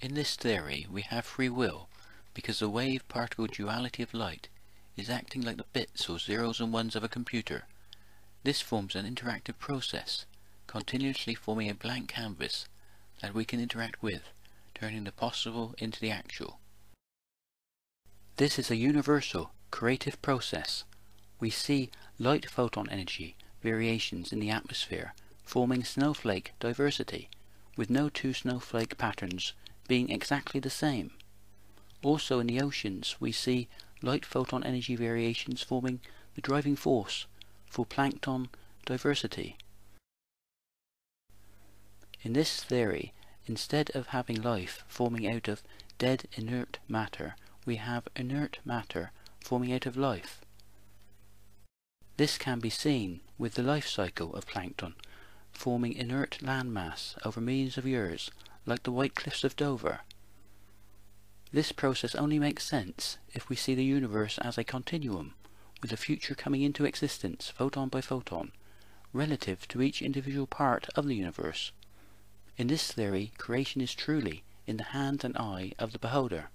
In this theory, we have free will, because the wave-particle duality of light is acting like the bits or zeros and ones of a computer. This forms an interactive process, continuously forming a blank canvas that we can interact with, turning the possible into the actual. This is a universal, creative process. We see light photon energy variations in the atmosphere, forming snowflake diversity, with no two snowflake patterns being exactly the same. Also in the oceans we see light photon energy variations forming the driving force for plankton diversity. In this theory, instead of having life forming out of dead inert matter, we have inert matter forming out of life. This can be seen with the life cycle of plankton, forming inert landmass over millions of years, like the White Cliffs of Dover. This process only makes sense if we see the universe as a continuum, with the future coming into existence photon by photon, relative to each individual part of the universe. In this theory, creation is truly in the hand and eye of the beholder.